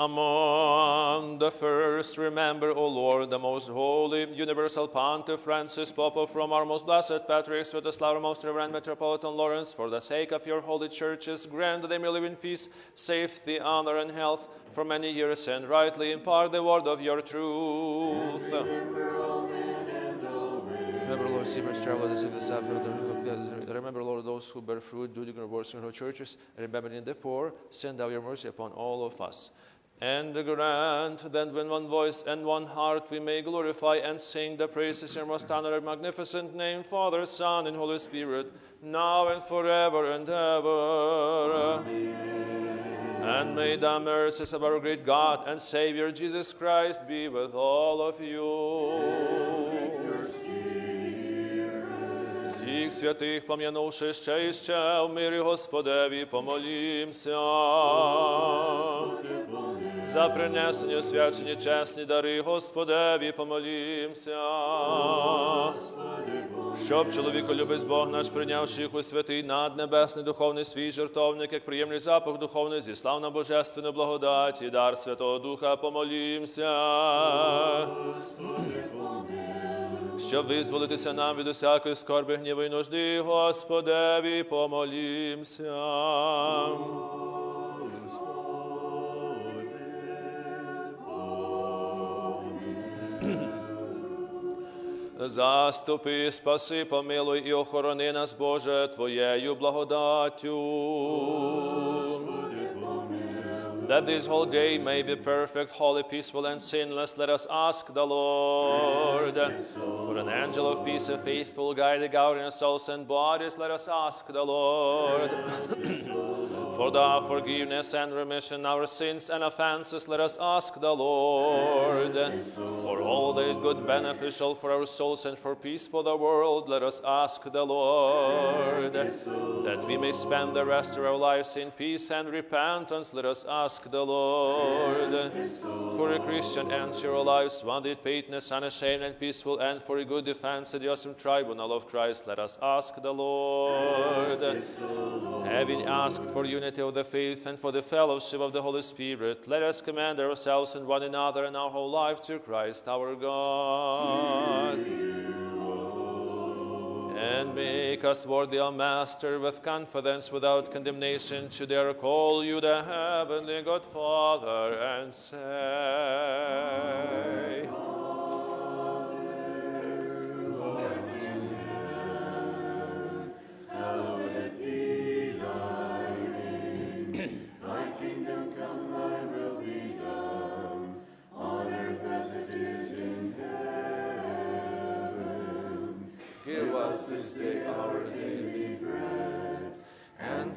Among the first, remember, O Lord, the most holy, universal Pontiff Francis, Pope from our most blessed Patriarch, Sviatoslav, most reverend Metropolitan Lawrence, for the sake of your holy churches, grant that they may live in peace, safety, honor, and health for many years, and rightly impart the word of your truth. Remember, Lord, Savior, travel the sick, the the weak, Remember, Lord, those who bear fruit, doing your works in your churches, and remembering the poor, send out your mercy upon all of us. And grant that when one voice and one heart we may glorify and sing the praises in your most honored, magnificent name, Father, Son, and Holy Spirit, now and forever and ever. And may the mercies of our great God and Savior Jesus Christ be with all of you. Всіх святих пом'янувши ще і ще в мирі Господеві, помолімся. За принесення свячені чесні дари Господеві, помолімся. Щоб чоловіко любить Бог наш, прийнявши їх у святий наднебесний духовний свій жертовник, як приємний запах духовний, зі славна божественну благодать і дар Святого Духа, помолімся. Щоб визволитися нам від усякої скорби, гніви й нужди, Господеві, помолімся. Заступи, спаси, помилуй і охорони нас, Боже, Твоєю благодаттю. That this whole day may be perfect, holy, peaceful, and sinless, let us ask the Lord. For an angel of peace, a faithful, guide, guiding our souls and bodies, let us ask the Lord. For the forgiveness and remission of our sins and offenses, let us ask the Lord. For all the good beneficial for our souls and for peace for the world, let us ask the Lord. That we may spend the rest of our lives in peace and repentance, let us ask ask the Lord. For a Christian and your lives, one did pateness, unashamed and peaceful, and for a good defense at the awesome tribunal of Christ, let us ask the Lord. Having asked for unity of the faith and for the fellowship of the Holy Spirit, let us commend ourselves and one another and our whole life to Christ our God. And make us worthy, O Master, with confidence without condemnation, to dare call you the heavenly God Father and say,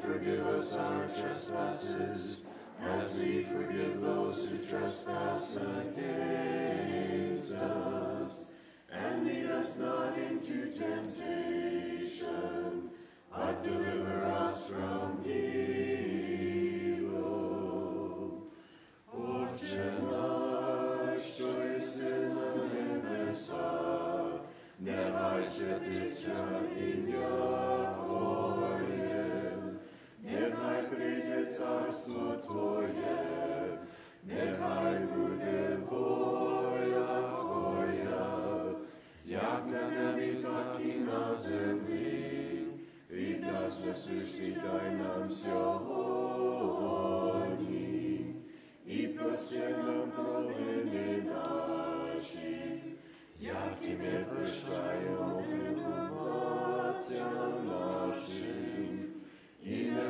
forgive us our trespasses, as we forgive those who trespass against us. And lead us not into temptation, but deliver us from evil. Naš, što jsi na nebesa, Nechaj se tyča imię Twoje, carstwo Twoje, niechaj będzie wola Twoja, jak na niebie, tak i na ziemi. I nasze życie daj nam sioni, i proście nam problemy nasze, jak i my proszają winowacja.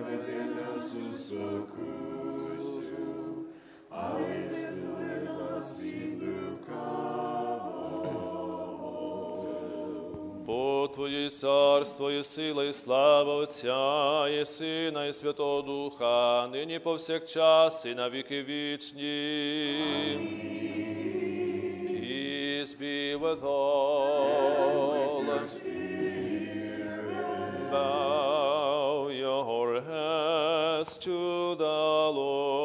Веди нас у спокусу, але збили нас від. Бо Твоє царство і сила, і слава Отця, і Сина, і Святого Духа, нині повсякчас, і на віки вічні. Peace be with all. Heads to the Lord.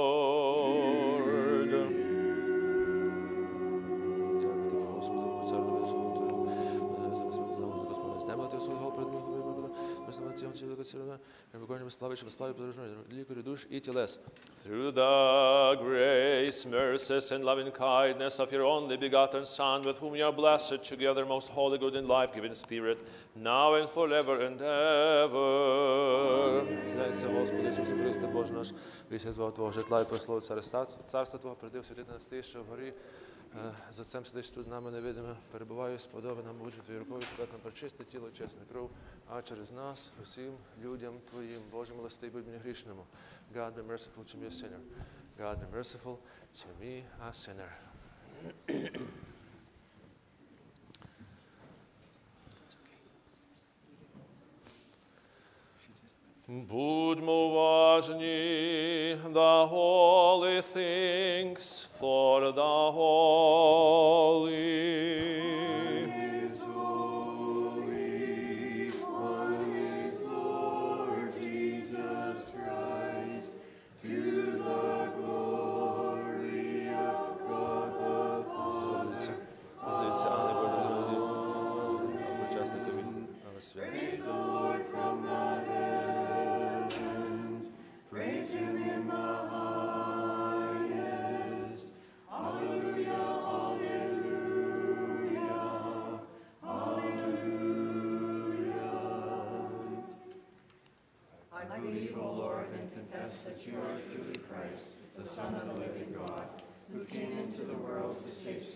Through the grace, mercies, and loving kindness of your only begotten Son, with whom you are blessed together, most holy, good, and life-giving Spirit, now and forever and ever. Зайся, Господи, Ісусе Христе, Боже наш, вісять Твого Твого житла і прославить царства, царства Твого, прийди святити нас ти, що вгорі, Е, За цим сидиш тут з нами невидимо, перебуваю, сподоби нам будь Твоєю рукою, так нам прочисти тіло, чесне кров, а через нас, усім людям Твоїм, Боже милостивий, будь мені грішному. God be merciful to me, a sinner. God be merciful to me, a sinner. Будьмо уважні, the holy things for the holy. is holy,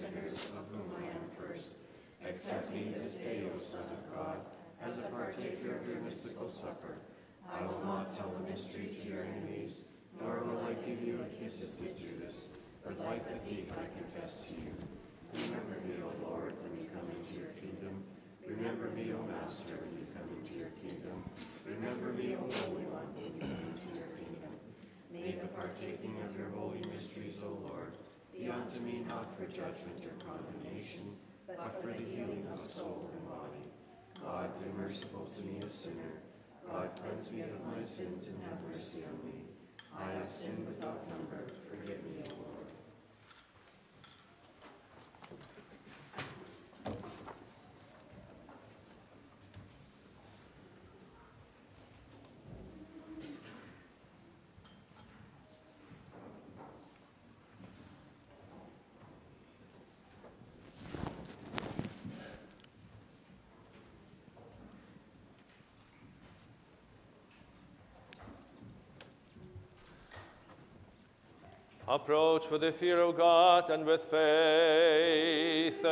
Sinners, of whom I am first. Accept me this day, O Son of God, as a partaker of your mystical supper. I will not tell the mystery to your enemies, nor will I give you a kiss as did Judas, but like the thief I confess to you. Remember me, O Lord, when you come into your kingdom. Remember me, O Master, when you come into your kingdom. Remember me, O Holy One, when you come into your kingdom. May the partaking of your holy mysteries, O Lord, be unto me not for judgment or condemnation, but for the healing of soul and body. God, be merciful to me, a sinner. God, cleanse me of my sins and have mercy on me. I have sinned without number. Forgive me, O Lord. Approach with the fear of God and with faith.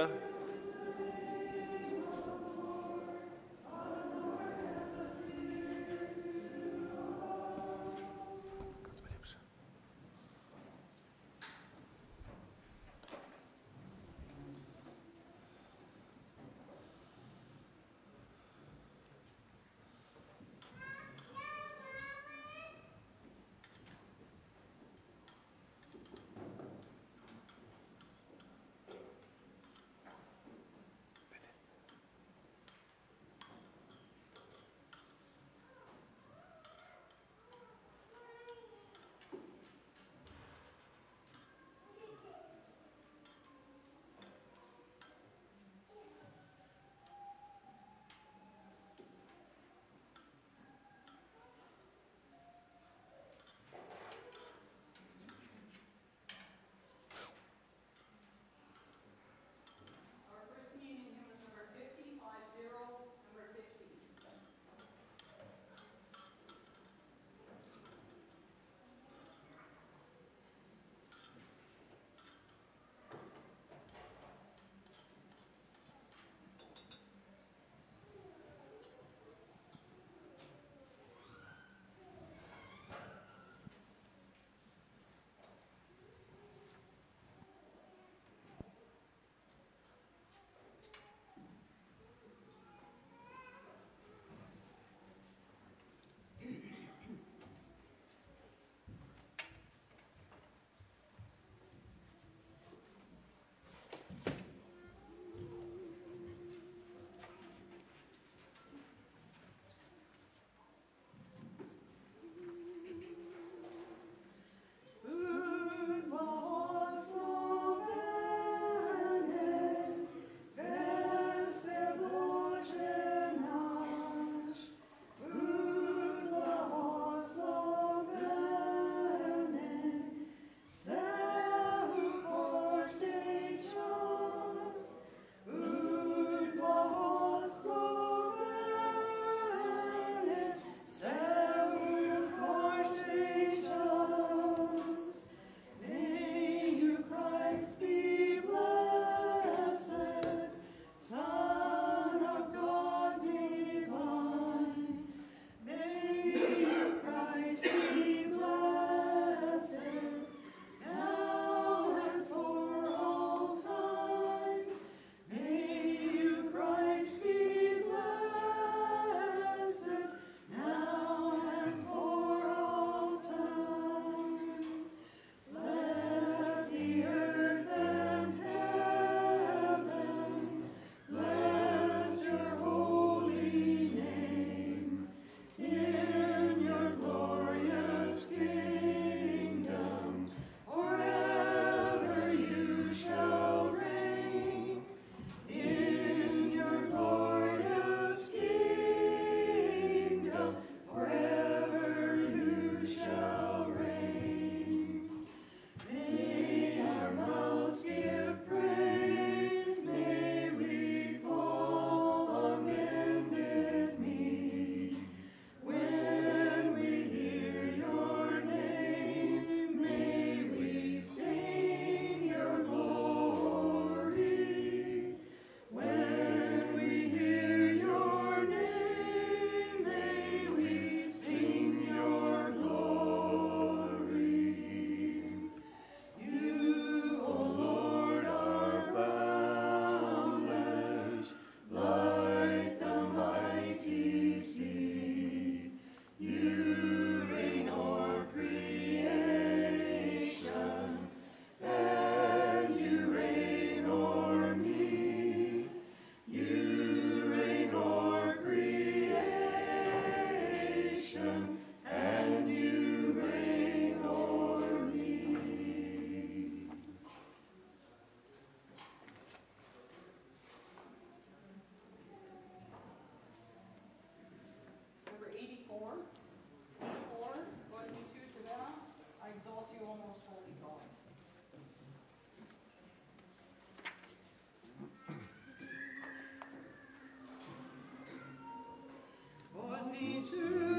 Every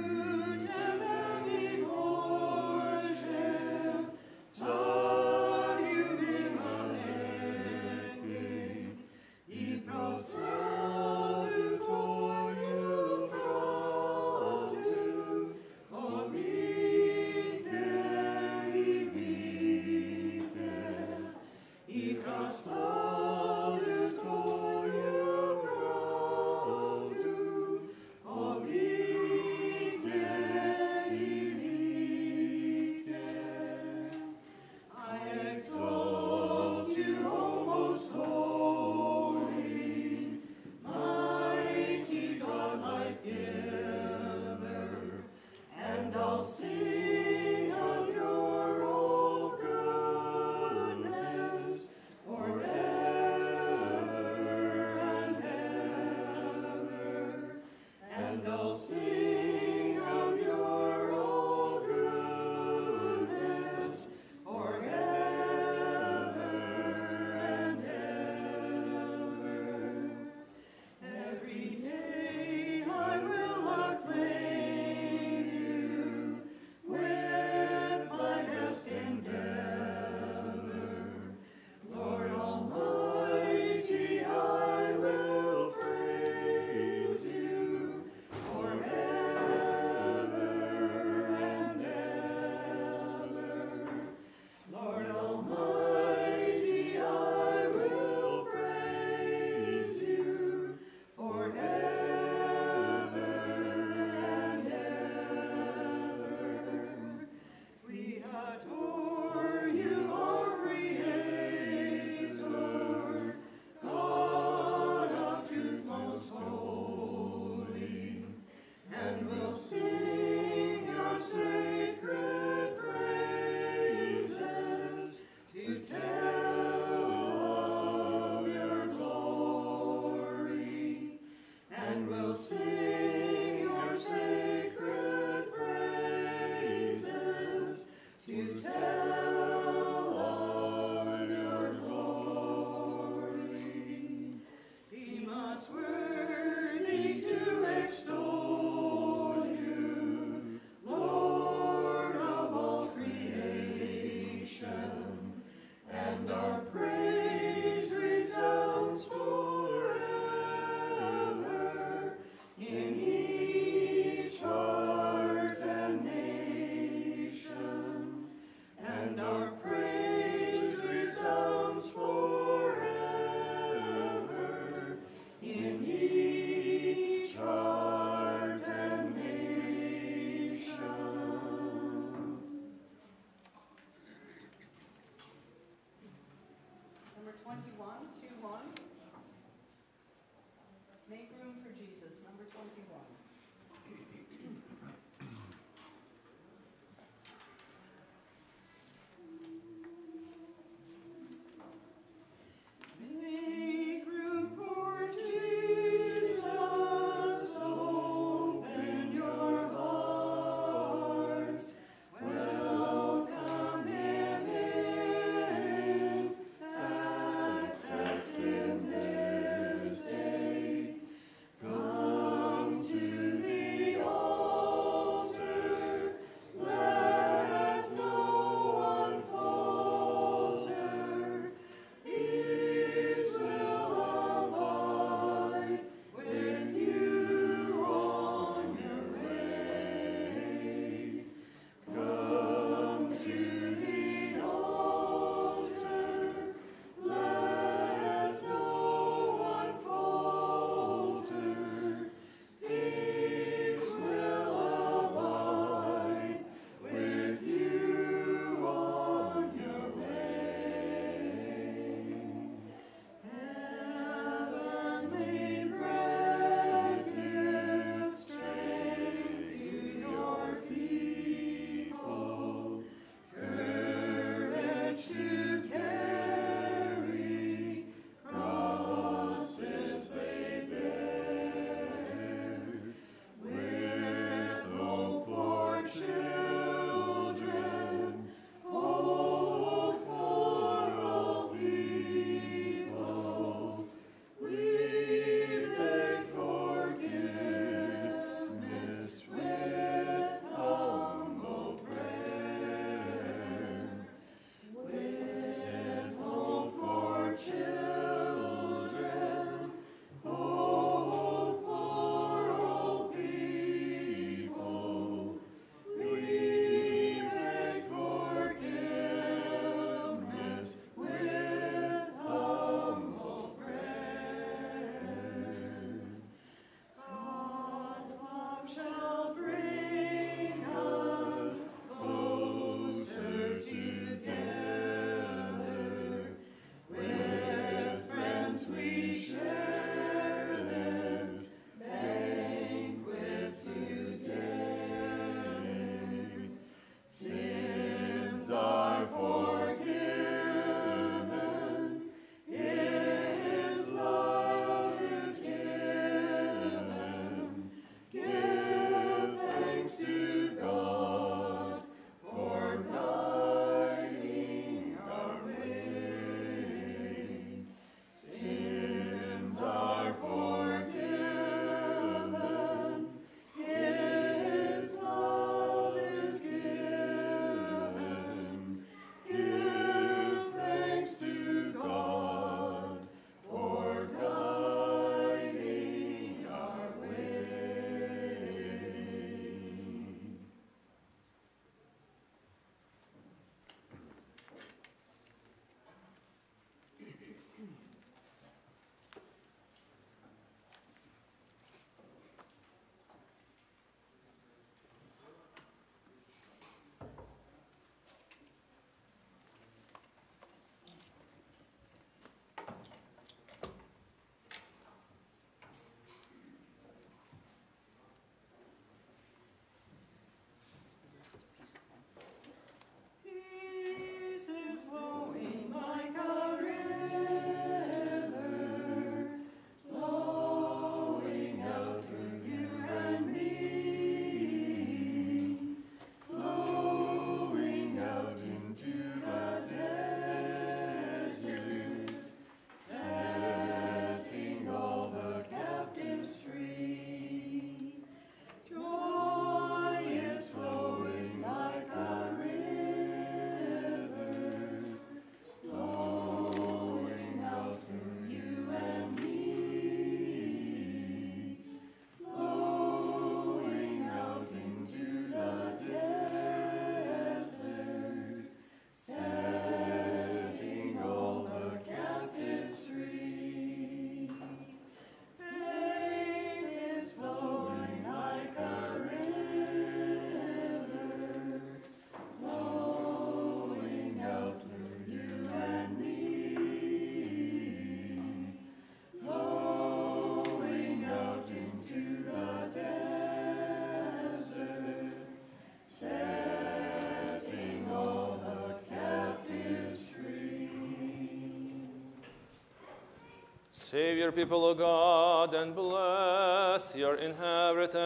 Save your people, O God, and bless your inheritance.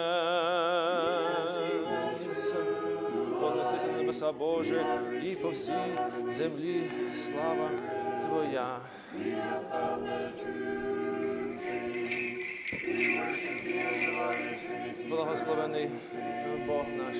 Вознесися на небеса Боже, і по всій землі слава Твоя. Благословений Бог наш.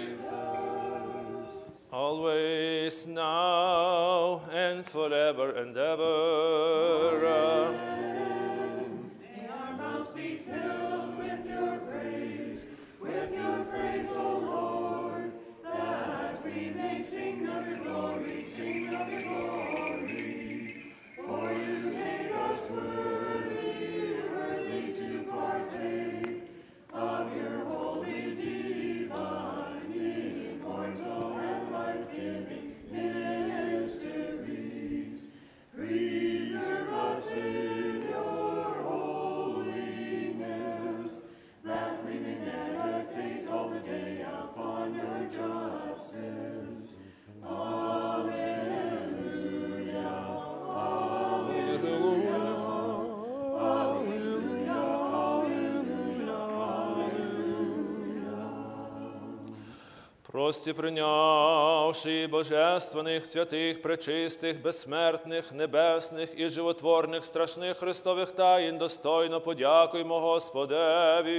Прості прийнявши божественних, святих, пречистих, безсмертних, небесних і животворних, страшних Христових таїн, достойно подякуємо Господеві.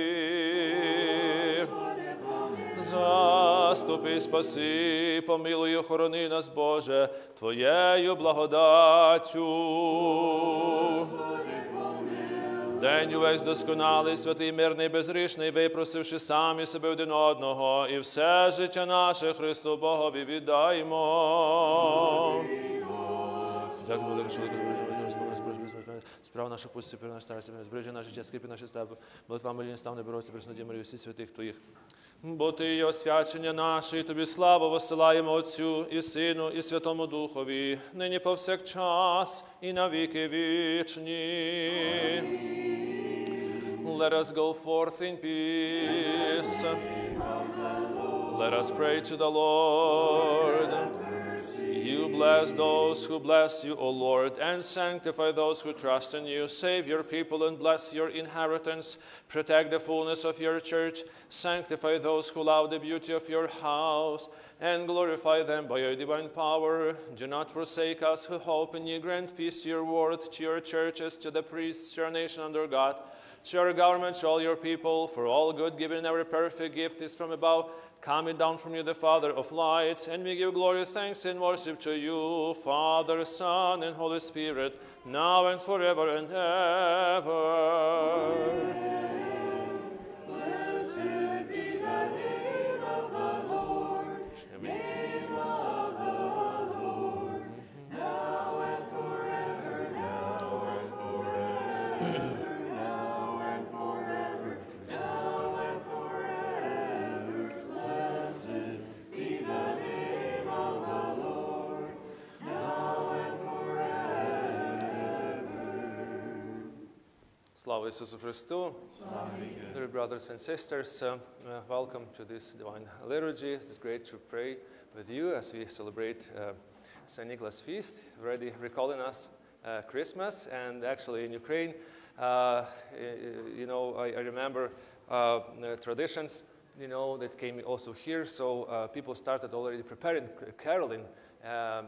Заступи, спаси, помилуй, охорони нас, Боже, Твоєю благодаттю. День увесь досконалий, святий, мирний, безрішний, випросивши самі себе один одного, і все життя наше Христу Богові віддаймо. Дякую, справа нашу пусть, супер наш старця, збережи наше життя, скріпи наші степи, молитва став не бороться, присноді Марію, всі святих Твоїх. Бо Ти є освячення наше, і Тобі славу висилаємо Отцю і Сину, і Святому Духові, нині повсякчас і навіки вічні. Let us go forth in peace. Let us pray to the Lord. You bless those who bless you, O Lord, and sanctify those who trust in you. Save your people and bless your inheritance. Protect the fullness of your church. Sanctify those who love the beauty of your house, and glorify them by your divine power. Do not forsake us who hope in you. Grant peace to your word, to your churches, to the priests, to your nation under God to your government, to all your people, for all good given every perfect gift is from above, coming down from you, the Father of lights. And we give glory, thanks, and worship to you, Father, Son, and Holy Spirit, now and forever and ever. Blessed Slava Isusu Christu. Dear brothers and sisters, uh, uh, welcome to this divine liturgy. It's great to pray with you as we celebrate uh, St. Nicholas feast, already recalling us uh, Christmas. And actually, in Ukraine, uh, you know, I, I remember traditions, you know, that came also here. So people started already preparing caroling, um,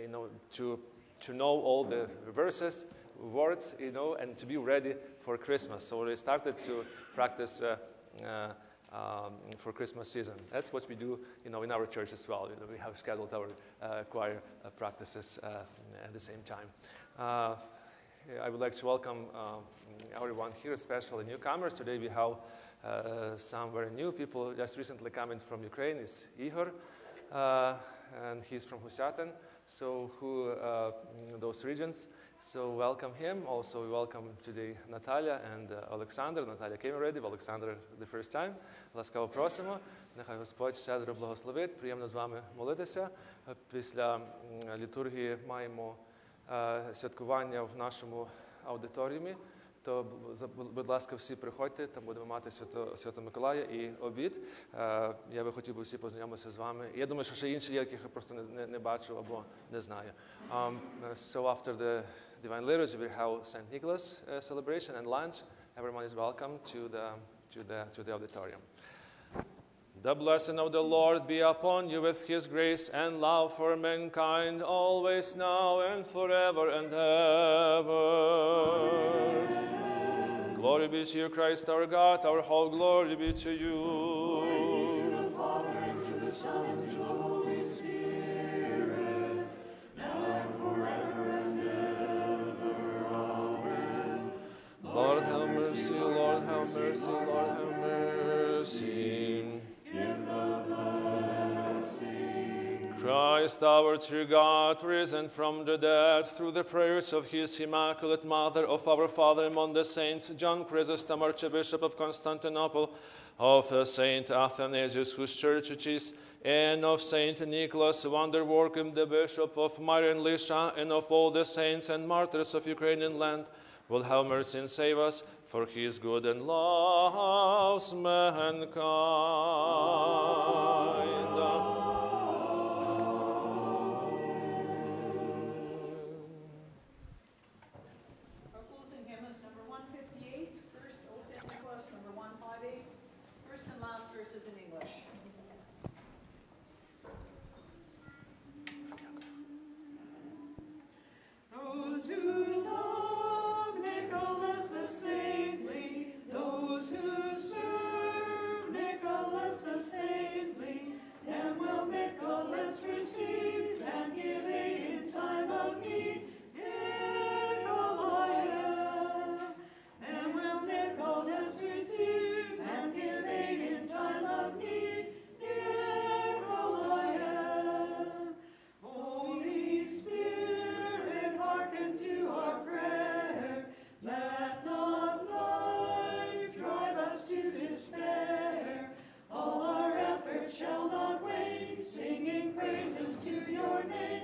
you know, to to know all the verses, words, you know, and to be ready for Christmas. So they started to practice uh, uh, um, for Christmas season. That's what we do, you know, in our church as well. We have scheduled our uh, choir uh, practices uh, at the same time. Uh, I would like to welcome um, everyone here, especially newcomers. Today we have some very new people just recently coming from Ukraine. Is Ihor, and he's from Husaten, so who those regions. So welcome him. Also we welcome today Natalia and uh, Alexander. Natalia came already, Alexander the first time. Ласкаво просимо. Нехай Господь щедро благословить. Приємно з вами молитися. Е, Після м, літургії маємо е, святкування в нашому аудиторіумі То будь ласка, всі приходьте, там будемо мати Свято, Свято Миколая і обід. Е, Я би хотів би всі познайомитися з вами. Я думаю, що ще інші є, яких я просто не, не, не бачу або не знаю. Um, so after the Divine Liturgy, we have St. Nicholas uh, celebration and lunch. Everyone is welcome to the, to the, to the auditorium. The blessing of the Lord be upon you with his grace and love for mankind, always now and forever and ever. Glory be to you, Christ our God, our whole glory be to you. Glory to the Father, and to the Son, to the Holy Spirit, now and forever and ever. Amen. Lord, have mercy, Lord have mercy, Lord have mercy, Lord have mercy. Christ, our true God, risen from the dead through the prayers of his Immaculate Mother, of our Father among the saints, John Chrysostom, Archbishop of Constantinople, of uh, Saint Athanasius, whose church it is, and of Saint Nicholas, wonder working the Bishop of Myra in Lycia, and of all the saints and martyrs of Ukrainian land, will have mercy and save us, for he is good and loves mankind. Them will Nicholas receive and give singing praises to your name.